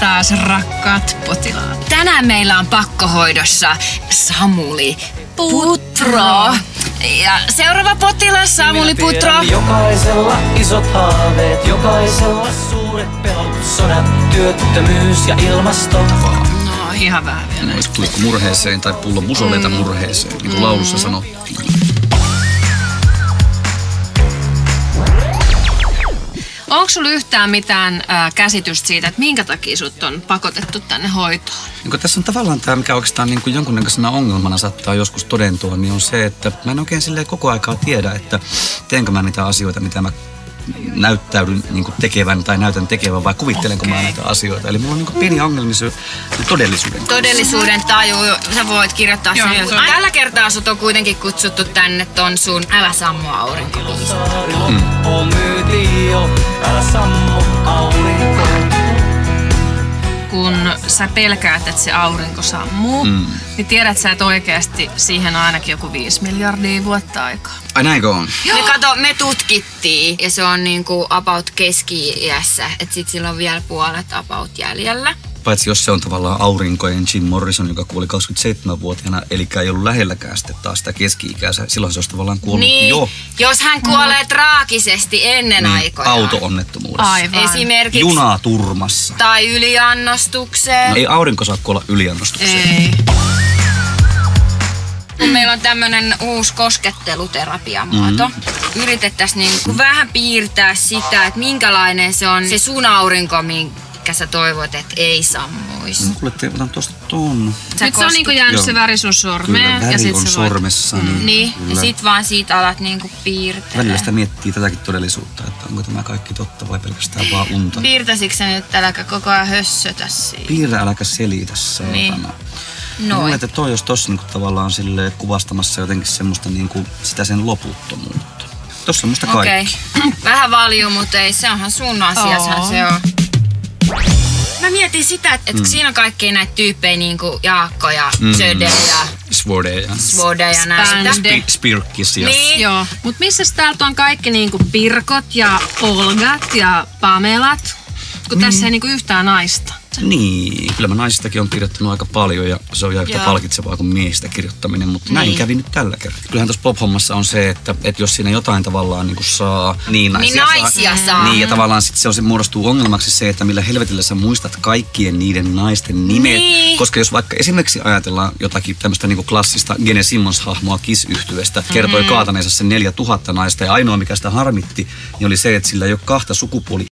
taas, rakkaat potilaat. Tänään meillä on pakkohoidossa Samuli Putro. Ja seuraava potilas Samuli Putro. Jokaisella isot haaveet, jokaisella suuret pelot, sodat, työttömyys ja ilmasto. No, ihan vähän vielä. Olisi tulikko murheeseen tai pullo musoleita murheeseen, niin kuin laulussa sanottiin. Onko sulla yhtään mitään äh, käsitystä siitä, että minkä takia sut on pakotettu tänne hoitoon? Niin tässä on tavallaan tämä, mikä oikeastaan niin jonkunnäköisenä ongelmana saattaa joskus todentua, niin on se, että mä en oikein koko aikaa tiedä, että teenkö mä niitä asioita, mitä mä näyttäydyn niin kuin tekevän tai näytän tekevän vai kuvittelenko okay. mä näitä asioita. Eli mulla on niin kuin pieni ongelmia se todellisuuden kanssa. Todellisuuden taju, sä voit kirjoittaa Joo, sen ylös. on- Tällä kertaa sut on kuitenkin kutsuttu tänne ton sun Älä sammu aurinko loppuun myytiin jo, älä sammu aurinko. Kun sä pelkäät, että se aurinko sammuu, mm. niin tiedät sä, että oikeasti siihen on ainakin joku 5 miljardia vuotta aikaa. Ai näinkö on? Me kato, me tutkittiin ja se on niinku about keski-iässä, että sit sillä on vielä puolet about jäljellä. Paitsi jos se on tavallaan aurinkojen Jim Morrison, joka kuoli 27-vuotiaana, eli ei ollut lähelläkään sitten taas sitä keski-ikää. Silloin se olisi tavallaan kuollut Niin, jo jos hän kuolee traagisesti ennen niin, aikojaan. auto-onnettomuudessa. Aivan. Esimerkiksi. Junaa turmassa. Tai yliannostukseen. No, ei aurinko saa kuolla yliannostukseen. Ei. Kun meillä on tämmönen uusi kosketteluterapiamuoto. Mm-hmm. Yritettäisiin niinku vähän piirtää sitä, että minkälainen se on se sun aurinko, minkä sä toivot, että ei sammuisi. No, kuule, otan tuosta ton. Sä Nyt se on niinku jäänyt Joo. se väri sun sormeen. Kyllä, väri ja sit on voit... sormessa. Niin, Niin, ja sit vaan siitä alat niinku piirtellä. Välillä sitä miettii tätäkin todellisuutta, että onko tämä kaikki totta vai pelkästään vaan unta. Piirtäisikö sä nyt, äläkä koko ajan hössötä siitä? Piirrä, äläkä selitä, saatana. Niin. Niin. Luulen, Noin. että toi olisi tossa niinku tavallaan sille kuvastamassa jotenkin semmoista niinku sitä sen loputtomuutta. Tossa on musta Okei. kaikki. Vähän valju, mutta ei, se onhan sun asiashan Oo. se on. Mä mietin sitä, että mm. siinä on kaikkia näitä tyyppejä niin kuin Jaakko ja mm. Söde ja Svode ja Svode ja näitä. Spande. Spi- Spirkis ja... Niin. Joo, mutta missä täältä on kaikki niinku Pirkot ja Olgat ja Pamelat, kun tässä ei niinku yhtään naista. Niin, kyllä mä naisistakin on kirjoittanut aika paljon ja se on ihan yhtä Joo. palkitsevaa kuin miehistä kirjoittaminen, mutta näin Niin. kävi nyt tällä kertaa. Kyllähän tuossa pop-hommassa on se, että, että jos siinä jotain tavallaan niin kuin saa, niin naisia, Niin naisia saa. Niin, ja tavallaan sitten se, on, se muodostuu ongelmaksi se, että millä helvetillä sä muistat kaikkien niiden naisten nimet. Niin. Koska jos vaikka esimerkiksi ajatellaan jotakin tämmöistä niin klassista Gene Simmons-hahmoa kiss yhtyeestä kertoi Mm. kaataneensa sen 4000 naista ja ainoa mikä sitä harmitti, niin oli se, että sillä ei ole kahta sukupuoli